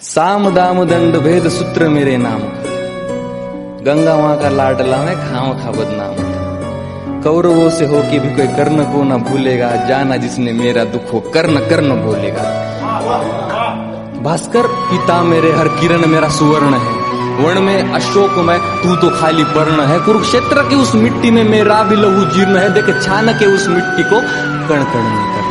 साम दाम दंड भेद सूत्र मेरे नाम। गंगा वहाँ का लाडला में खाओ खा बदनाम। कौरवों से हो के भी कोई कर्ण को ना भूलेगा, जाना जिसने मेरा दुख हो, कर्ण कर्ण भूलेगा। भास्कर, पिता मेरे, हर किरण मेरा सुवर्ण है। वर्ण में, अशोक में, तू तो खाली वर्ण है। कुरुक्षेत्र की उस मिट्टी में मेरा भी लहू जीर्ण है। देखे, छान के उस मिट्टी को कण कण में कर।